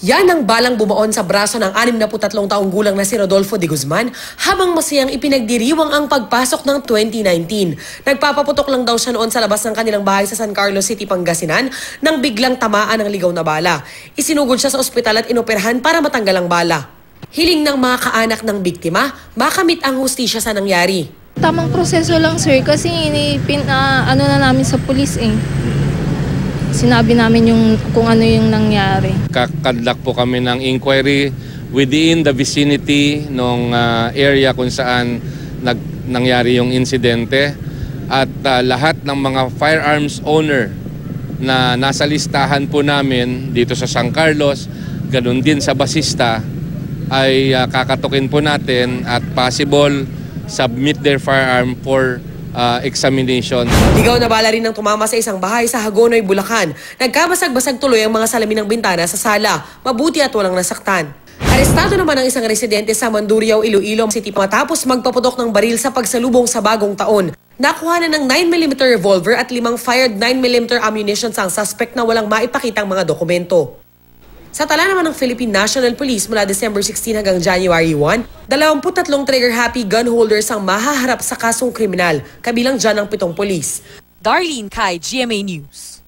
Yan ang balang bumaon sa braso ng 63 taong gulang na si Rodolfo de Guzman habang masayang ipinagdiriwang ang pagpasok ng 2019. Nagpapaputok lang daw siya noon sa labas ng kanilang bahay sa San Carlos City, Pangasinan nang biglang tamaan ng ligaw na bala. Isinugod siya sa ospital at inoperahan para matanggal ang bala. Hiling ng mga kaanak ng biktima, makamit ang hustisya sa nangyari. Tamang proseso lang sir kasi inipin, ah, ano na namin sa pulis eh. Sinabi namin yung kung ano yung nangyari. Kakadlak po kami ng inquiry within the vicinity ng area kung saan nag, nangyari yung insidente at ah, lahat ng mga firearms owner na nasa listahan po namin dito sa San Carlos, ganun din sa Basista, ay ah, kakatukin po natin at possible submit their firearm for ah, examination. Ligaw na bala rin ang tumama sa isang bahay sa Hagonoy, Bulacan. Nagkabasag-basag tuloy ang mga salamin ng bintana sa sala. Mabuti at walang nasaktan. Arestado naman ang isang residente sa Mandurriao, Iloilo City matapos magpaputok ng baril sa pagsalubong sa bagong taon. Nakuha na ng 9mm revolver at limang fired 9mm ammunition ang suspect na walang maipakitang mga dokumento. Sa tala naman ng Philippine National Police mula December 16 hanggang January 1, 23 trigger-happy gun holders ang mahaharap sa kasong kriminal, kabilang dyan ang pitong polis. Darlene Kai, GMA News.